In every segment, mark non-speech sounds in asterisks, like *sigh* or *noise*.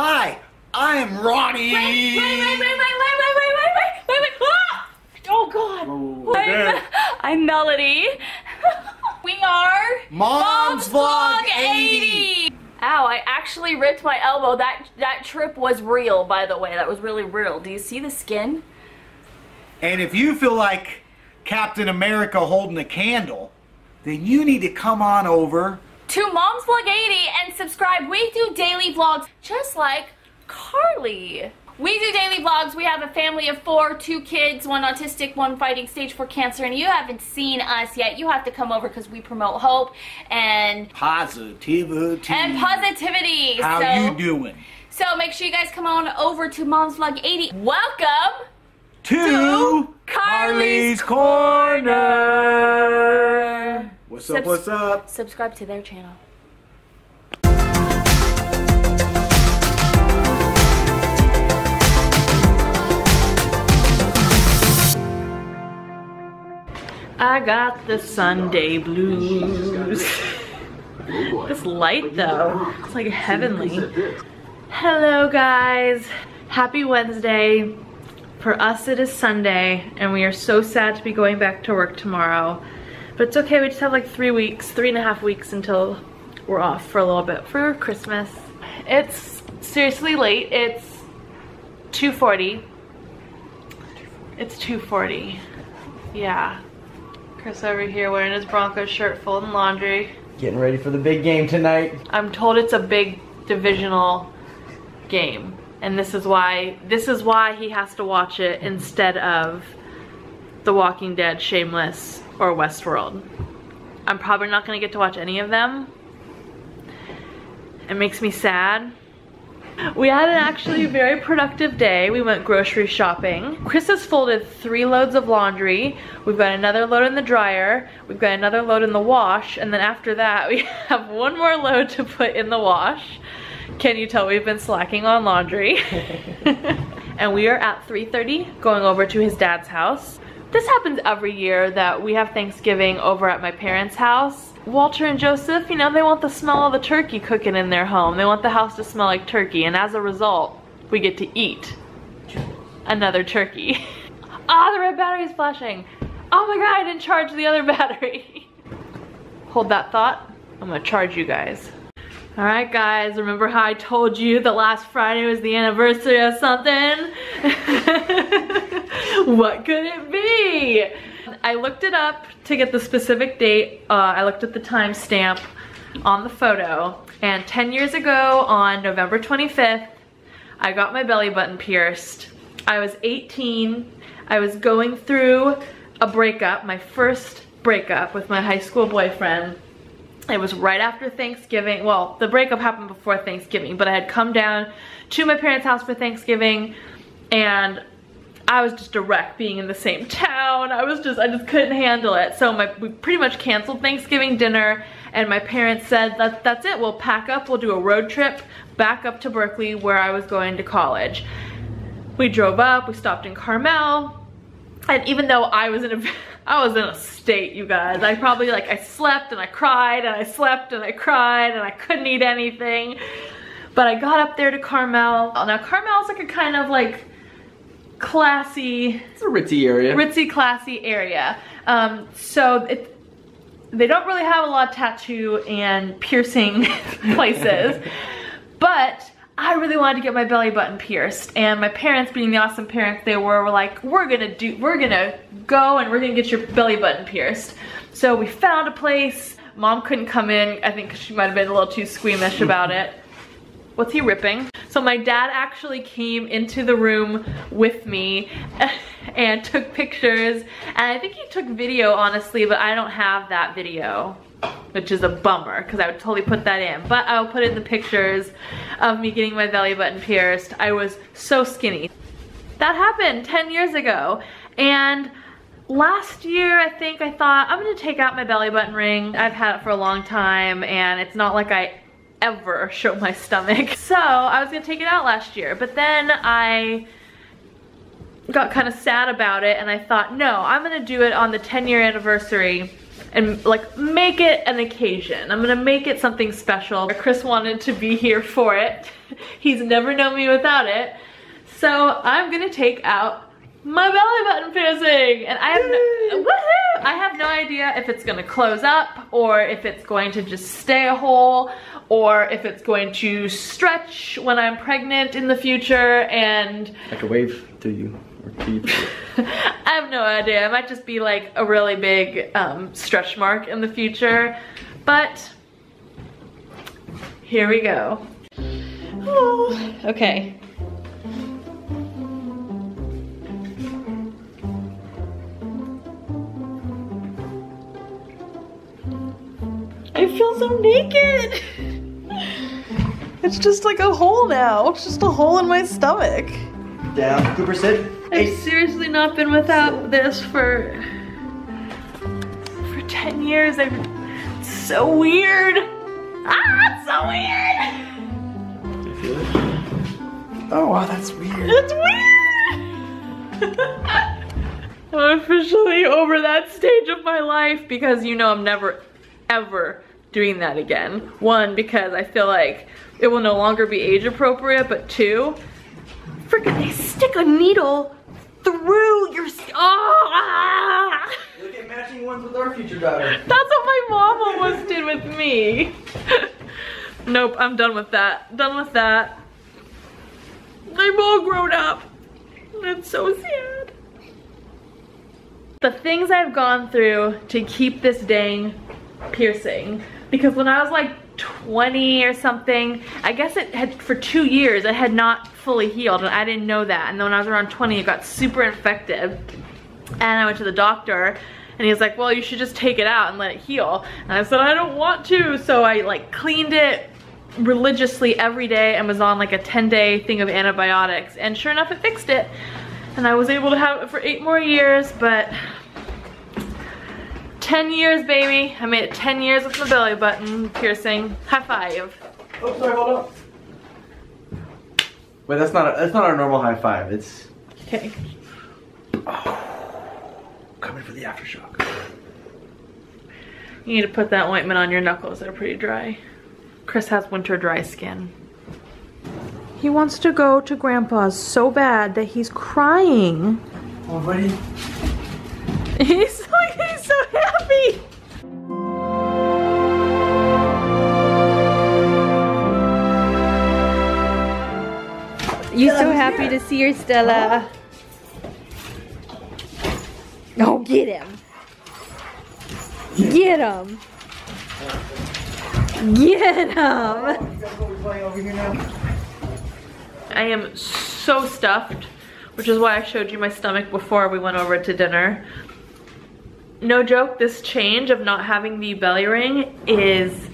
Hi, I'm Ronnie. Wait, wait, wait, wait, wait, wait, wait, wait, wait, wait, wait, ah! Oh God. Oh, I'm. I'm Melody. we are Mom's Vlog 80. Ow, I actually ripped my elbow. That that trip was real, by the way. That was really real. Do you see the skin? And if you feel like Captain America holding a candle, then you need to come on over. To Mom's Vlog 80 and subscribe. We do daily vlogs just like Carly. We do daily vlogs. We have a family of four, two kids, one autistic, one fighting stage 4 cancer, and you haven't seen us yet. You have to come over because we promote hope and Positivity. and positivity. How so, you doing? So make sure you guys come on over to Mom's Vlog 80. Welcome To, To Carly's Carly's Corner. What's up, what's up? Subscribe to their channel. I got the Sunday blues. this light though, it's like heavenly. Hello guys, happy Wednesday. For us it is Sunday and we are so sad to be going back to work tomorrow. But it's okay, we just have like three weeks, three and a half weeks until we're off for a little bit for Christmas. It's seriously late, it's 2.40. It's 2.40, yeah. Chris over here wearing his Broncos shirt, folding laundry. Getting ready for the big game tonight. I'm told it's a big divisional game. And this is why this is why he has to watch it instead of The Walking Dead, Shameless, or Westworld. I'm probably not gonna get to watch any of them. It makes me sad. We had an actually very productive day. We went grocery shopping. Chris has folded three loads of laundry. We've got another load in the dryer. We've got another load in the wash. And then after that, *laughs* we have one more load to put in the wash. Can you tell we've been slacking on laundry? *laughs* and we are at 3.30 going over to his dad's house. This happens every year that we have Thanksgiving over at my parents' house. Walter and Joseph, you know, they want the smell of the turkey cooking in their home. They want the house to smell like turkey, and as a result, we get to eat another turkey. *laughs* Ah, the red battery is flashing. Oh my god, I didn't charge the other *laughs* battery. Hold that thought. I'm gonna charge you guys. All right, guys, remember how I told you that last Friday was the anniversary of something? *laughs* what could it be? I looked it up to get the specific date. Uh, I looked at the timestamp on the photo, and 10 years ago on November 25th, I got my belly button pierced. I was 18. I was going through a breakup, my first breakup with my high school boyfriend. It was right after Thanksgiving. Well, the breakup happened before Thanksgiving, but I had come down to my parents' house for Thanksgiving and I was just a wreck being in the same town. I was just, I just couldn't handle it. So my, we pretty much canceled Thanksgiving dinner and my parents said that that's it. We'll pack up, we'll do a road trip back up to Berkeley where I was going to college. We drove up, we stopped in Carmel. And even though I was in a, *laughs* I was in a state, you guys. I probably like, I slept and I cried and I slept and I cried and I couldn't eat anything. But I got up there to Carmel. Now Carmel's like a kind of like classy, It's a ritzy area. ritzy classy area. Um, so it, they don't really have a lot of tattoo and piercing *laughs* places. *laughs* but I really wanted to get my belly button pierced and my parents being the awesome parents they were were like we're gonna do we're gonna go and we're gonna get your belly button pierced. So we found a place. Mom couldn't come in I think she might have been a little too squeamish about it. What's he ripping? So my dad actually came into the room with me *laughs* and took pictures and I think he took video honestly but I don't have that video which is a bummer because I would totally put that in. But I'll put in the pictures of me getting my belly button pierced. I was so skinny. That happened 10 years ago. And last year, I think I thought, I'm gonna take out my belly button ring. I've had it for a long time and it's not like I ever *laughs* show my stomach. *laughs* So I was gonna take it out last year, but then I got kind of sad about it and I thought, no, I'm gonna do it on the 10 year anniversary and like make it an occasion. I'm gonna make it something special. Chris wanted to be here for it. *laughs* He's never known me without it. So I'm gonna take out my belly button piercing and I have no, woohoo! I have no idea if it's gonna close up or if it's going to just stay a hole or if it's going to stretch when I'm pregnant in the future and Like a wave to you or. *laughs* I have no idea. It might just be like a really big um, stretch mark in the future, but here we go. Oh, *sighs* okay. I feel so naked. *laughs* It's just like a hole now. It's just a hole in my stomach. Down. Cooper, sit. I've seriously not been without this for for 10 years. I've it's so weird. Ah, it's so weird. Do you feel it? Oh wow, that's weird. It's weird. *laughs* I'm officially over that stage of my life because you know I'm never ever doing that again. One, because I feel like it will no longer be age appropriate, but two, freaking they stick a needle through your, oh, ah! Look at matching ones with our future daughter. That's what my mom almost did with me. *laughs* nope, I'm done with that. Done with that. I'm all grown up. That's so sad. The things I've gone through to keep this dang piercing. Because when I was like 20 or something, I guess it had, for two years, it had not fully healed and I didn't know that. And then when I was around 20, it got super infected and I went to the doctor and he was like, well, you should just take it out and let it heal. And I said, I don't want to. So I like cleaned it religiously every day and was on like a 10 day thing of antibiotics. And sure enough, it fixed it. And I was able to have it for eight more years, but 10 years, baby. I made it 10 years with my belly button piercing. High five. Oh, sorry, hold up. Wait, that's not a, that's not our normal high five. It's Okay. *sighs* coming for the aftershock. You need to put that ointment on your knuckles. They're pretty dry. Chris has winter dry skin. He wants to go to Grandpa's so bad that he's crying. Oh, buddy. *laughs* He's like, he's so happy. You so happy to see her, Stella. Oh, get him. Get him. Get him. I am so stuffed, which is why I showed you my stomach before we went over to dinner. No joke, this change of not having the belly ring is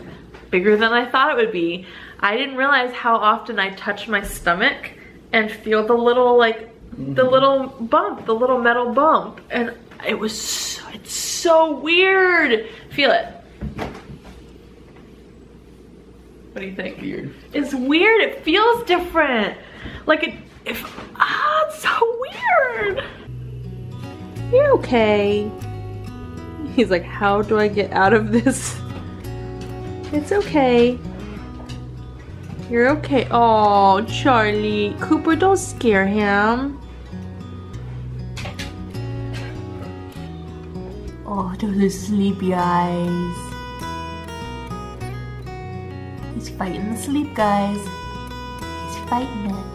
bigger than I thought it would be. I didn't realize how often I touch my stomach and feel the little like the little bump, the little metal bump. And it was so, it's so weird. Feel it. What do you think? Weird. It's weird. It feels different. Like it, if, ah, it's so weird. You're okay. He's like, how do I get out of this? It's okay. You're okay. Oh, Charlie. Cooper, don't scare him. Oh, those sleepy eyes. He's fighting the sleep, guys. He's fighting it.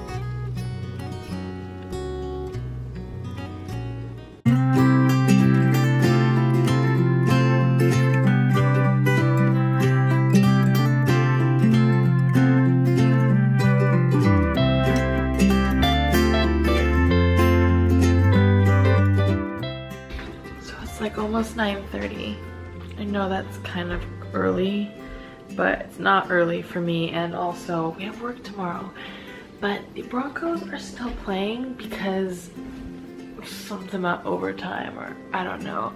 I know that's kind of early, but it's not early for me. And also, we have work tomorrow. But the Broncos are still playing because something about overtime or I don't know.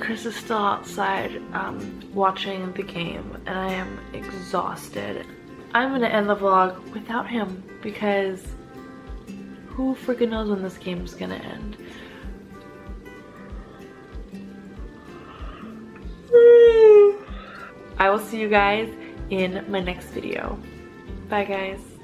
Chris is still outside um, watching the game and I am exhausted. I'm gonna end the vlog without him because who freaking knows when this game's gonna end. I will see you guys in my next video. Bye guys.